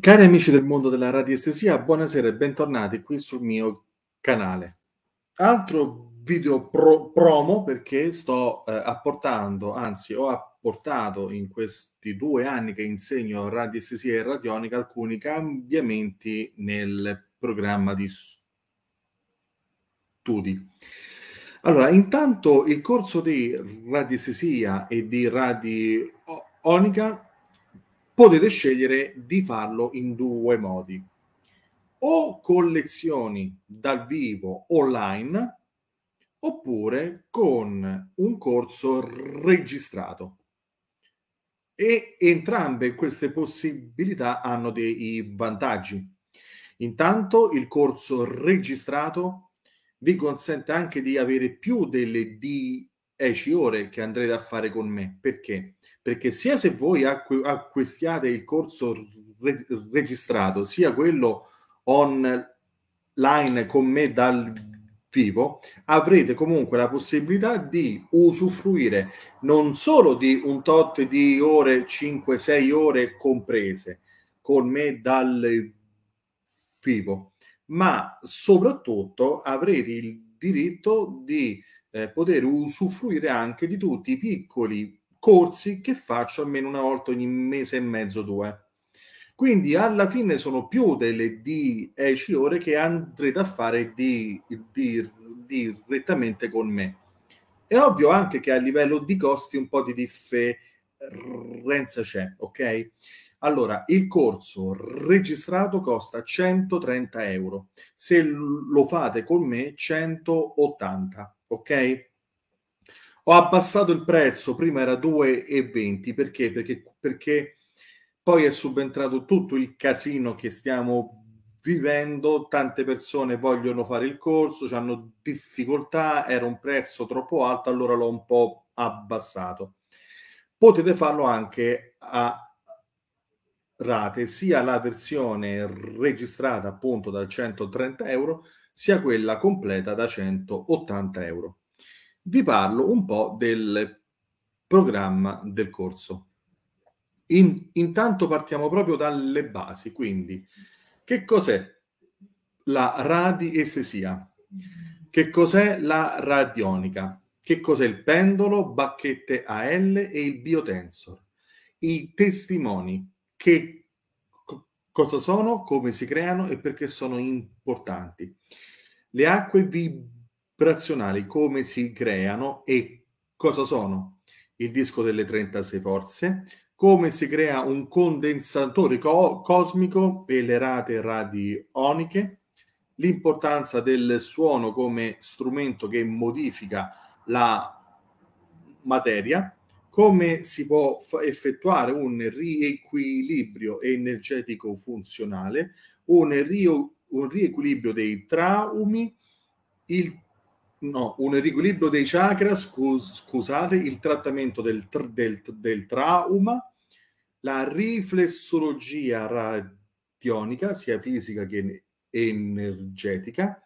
Cari amici del mondo della radiestesia, buonasera e bentornati qui sul mio canale. Altro video pro- promo perché sto eh, apportando, anzi ho apportato in questi due anni che insegno radiestesia e radionica alcuni cambiamenti nel programma di studi. Allora, intanto il corso di radiestesia e di radionica potete scegliere di farlo in due modi. O con lezioni dal vivo online oppure con un corso registrato. E entrambe queste possibilità hanno dei vantaggi. Intanto il corso registrato vi consente anche di avere più delle 10 ore che andrete a fare con me. Perché? Perché sia se voi acqu- acquistiate il corso re- registrato, sia quello online con me dal vivo, avrete comunque la possibilità di usufruire non solo di un tot di ore, 5-6 ore comprese con me dal vivo, ma soprattutto avrete il diritto di eh, poter usufruire anche di tutti i piccoli corsi che faccio almeno una volta ogni mese e mezzo, due. Quindi alla fine sono più delle 10 ore che andrete a fare di, di, direttamente con me. È ovvio anche che a livello di costi un po' di differenza c'è, ok? Allora, il corso registrato costa 130 euro. Se lo fate con me, 180 ok? Ho abbassato il prezzo, prima era 2,20 perché? perché? Perché poi è subentrato tutto il casino che stiamo vivendo, tante persone vogliono fare il corso, hanno difficoltà, era un prezzo troppo alto, allora l'ho un po' abbassato. Potete farlo anche a rate, sia la versione registrata appunto da 130 euro, sia quella completa da 180 euro. Vi parlo un po' del programma del corso. In, intanto partiamo proprio dalle basi, quindi che cos'è la radiestesia? Che cos'è la radionica? Che cos'è il pendolo, bacchette AL e il biotensor? I testimoni, che cosa sono, come si creano e perché sono importanti. Le acque vibrazionali, come si creano e cosa sono. Il disco delle 36 forze, come si crea un condensatore co- cosmico e le rate radioniche, l'importanza del suono come strumento che modifica la materia, come si può effettuare un riequilibrio energetico funzionale, un, rio- un riequilibrio dei traumi, il, no, un riequilibrio dei chakra, scus- scusate, il trattamento del, del, del trauma, la riflessologia radionica, sia fisica che energetica,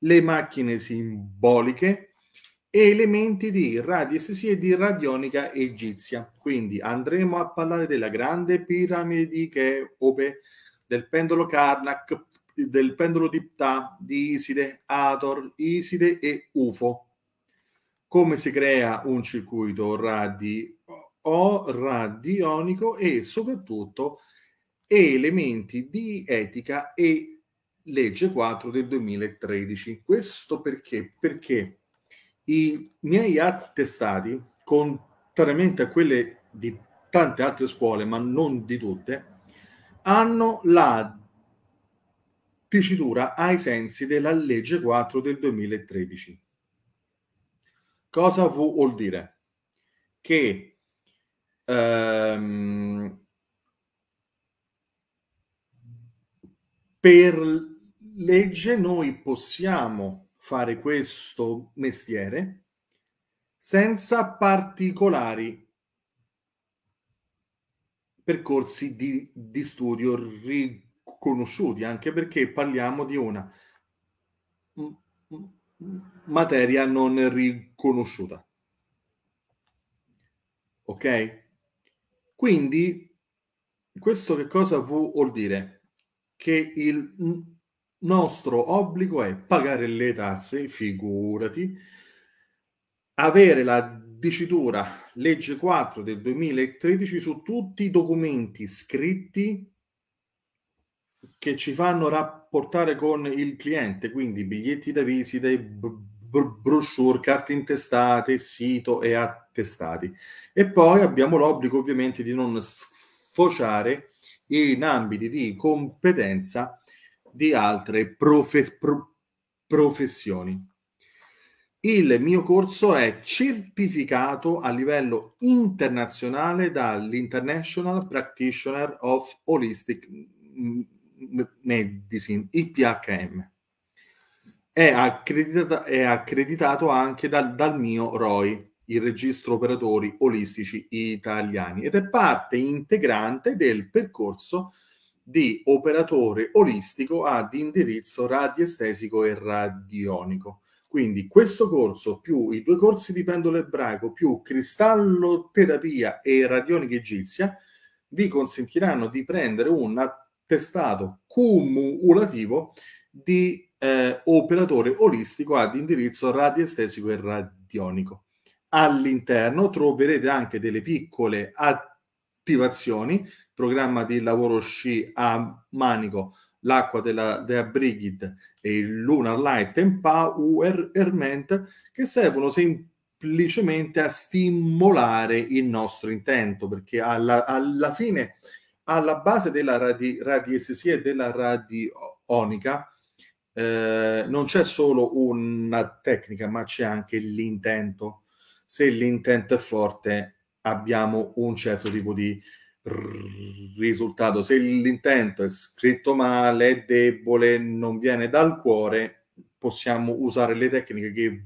le macchine simboliche, elementi di radiestesia e di radionica egizia. Quindi andremo a parlare della grande piramide di Cheope, del pendolo Karnak, del pendolo di Ptah, di Iside, Ator, Iside e UFO. Come si crea un circuito radio, radionico e soprattutto elementi di etica e legge 4 del 2013. Questo perché? Perché i miei attestati, contrariamente a quelle di tante altre scuole, ma non di tutte, hanno la dicitura ai sensi della legge 4 del 2013. Cosa vuol dire? Che ehm, per legge noi possiamo fare questo mestiere senza particolari percorsi di, di studio riconosciuti, anche perché parliamo di una materia non riconosciuta. Ok? Quindi, questo che cosa vuol dire? che il nostro obbligo è pagare le tasse, figurati, avere la dicitura legge 4 del 2013 su tutti i documenti scritti che ci fanno rapportare con il cliente, quindi biglietti da visita, brochure, carte intestate, sito e attestati. E poi abbiamo l'obbligo ovviamente di non sfociare in ambiti di competenza di altre profe- pro- professioni. Il mio corso è certificato a livello internazionale dall'International Practitioner of Holistic Medicine, IPHM. È è accreditato anche dal, dal mio ROI, il registro operatori olistici italiani, ed è parte integrante del percorso di operatore olistico ad indirizzo radiestesico e radionico. Quindi questo corso più i due corsi di pendolo ebraico più cristalloterapia e radionica egizia vi consentiranno di prendere un attestato cumulativo di eh, operatore olistico ad indirizzo radiestesico e radionico. All'interno troverete anche delle piccole attivazioni, programma di lavoro sci a manico, l'acqua della Dea Brigid e il Lunar Light Empowerment che servono semplicemente a stimolare il nostro intento, perché alla, alla fine, alla base della radi, radiestesia e della radionica, eh, non c'è solo una tecnica, ma c'è anche l'intento. Se l'intento è forte abbiamo un certo tipo di risultato. Se l'intento è scritto male, è debole, non viene dal cuore, possiamo usare le tecniche che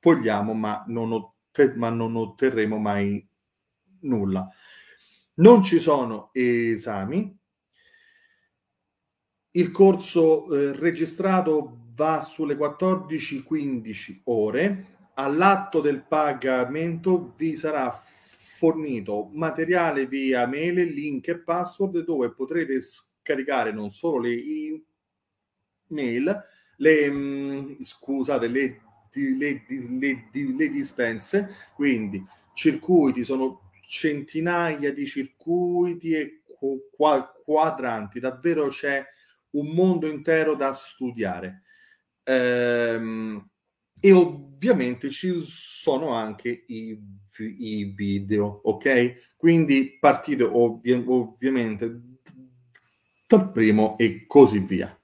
vogliamo, ma non, otter- ma non otterremo mai nulla. Non ci sono esami. Il corso eh, registrato va sulle 14-15 ore all'atto del pagamento vi sarà fornito materiale via mail, link e password dove potrete scaricare non solo le email, le, mm, scusate, le, le, le, le dispense, quindi circuiti, sono centinaia di circuiti e quadranti, davvero c'è un mondo intero da studiare. Ehm, e ovviamente ci sono anche i, i video, ok? Quindi partite ovvi- ovviamente dal primo e così via.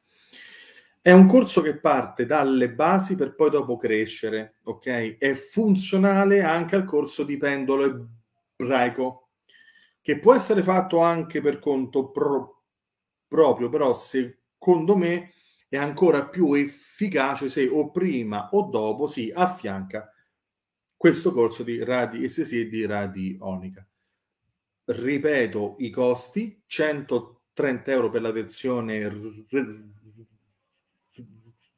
È un corso che parte dalle basi per poi dopo crescere, ok? È funzionale anche al corso di pendolo ebraico, che può essere fatto anche per conto pro- proprio, però secondo me è ancora più efficace se o prima o dopo si affianca questo corso di radi SC e di radionica. Ripeto i costi, 130 euro per la versione re-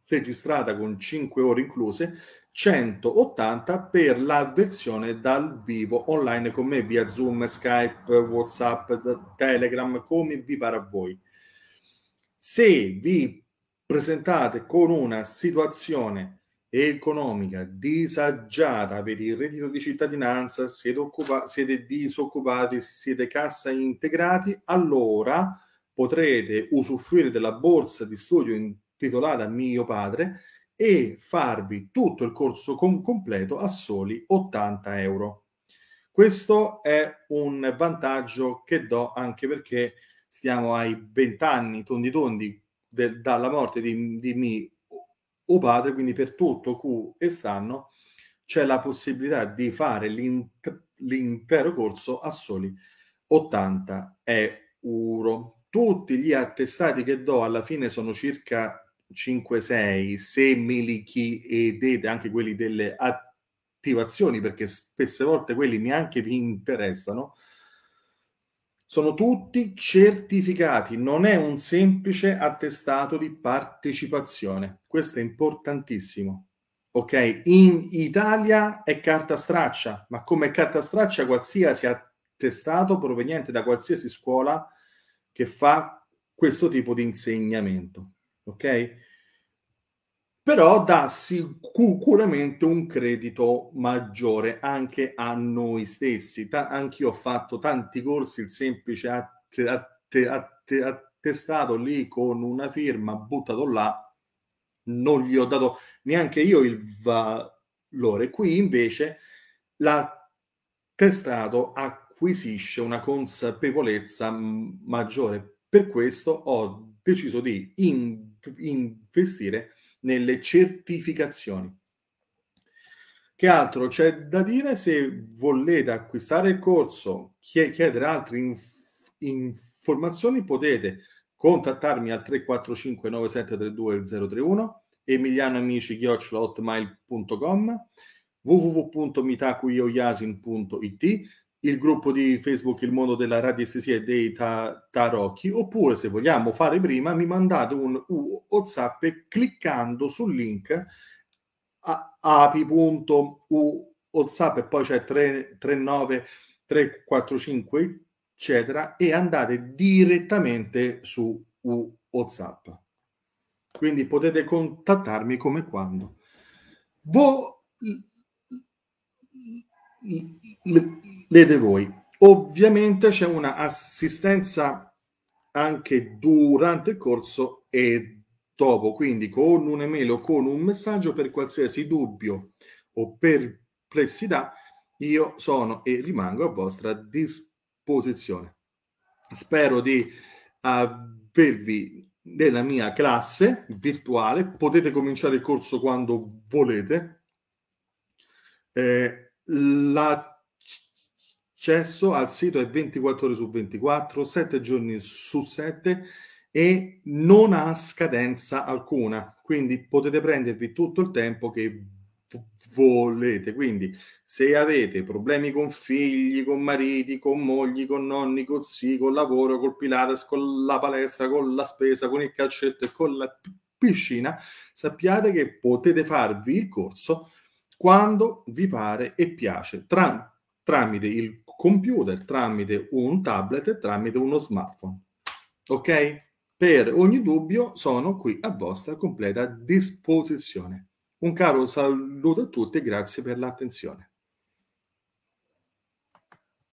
registrata con 5 ore incluse, 180 per la versione dal vivo online con me via Zoom, Skype, WhatsApp, Telegram, come vi pare a voi. Se vi presentate con una situazione economica disagiata, avete il reddito di cittadinanza, siete, occupa- siete disoccupati, siete cassa integrati, allora potrete usufruire della borsa di studio intitolata Mio Padre e farvi tutto il corso com- completo a soli 80 euro. Questo è un vantaggio che do anche perché stiamo ai 20 anni tondi tondi de, dalla morte di, di mio padre, quindi per tutto Q e stanno, c'è la possibilità di fare l'int- l'intero corso a soli 80 euro. Tutti gli attestati che do alla fine sono circa 5, 6, se me li chiedete anche quelli delle attivazioni, perché spesse volte quelli neanche vi interessano, sono tutti certificati, non è un semplice attestato di partecipazione. Questo è importantissimo. Ok? In Italia è carta straccia, ma come carta straccia qualsiasi attestato proveniente da qualsiasi scuola che fa questo tipo di insegnamento, ok? Però dà sicuramente un credito maggiore anche a noi stessi. Ta- anch'io ho fatto tanti corsi, il semplice attestato lì con una firma buttato là, non gli ho dato neanche io il valore. Qui invece l'attestato acquisisce una consapevolezza maggiore per questo ho deciso di in, investire nelle certificazioni. Che altro c'è da dire? Se volete acquistare il corso, chiedere altre inf- informazioni, potete contattarmi al 345 9732 031 emilianoamici.hotmail.com www.mitakuyoyasin.it il gruppo di Facebook Il mondo della radiestesia e dei ta- tarocchi, oppure se vogliamo fare prima, mi mandate un WhatsApp cliccando sul link api.whatsapp e poi c'è 339 345 eccetera e andate direttamente su WhatsApp. Quindi potete contattarmi come quando. Vo- vede voi. Ovviamente c'è una assistenza anche durante il corso e dopo, quindi con un'email o con un messaggio per qualsiasi dubbio o perplessità, io sono e rimango a vostra disposizione. Spero di avervi nella mia classe virtuale, potete cominciare il corso quando volete. Eh, L'accesso al sito è 24 ore su 24, 7 giorni su 7 e non ha scadenza alcuna, quindi potete prendervi tutto il tempo che volete. Quindi se avete problemi con figli, con mariti, con mogli, con nonni, con zii, con lavoro, col Pilates, con la palestra, con la spesa, con il calcetto e con la piscina, sappiate che potete farvi il corso quando vi pare e piace, tra, tramite il computer, tramite un tablet e tramite uno smartphone. Ok? Per ogni dubbio sono qui a vostra completa disposizione. Un caro saluto a tutti e grazie per l'attenzione.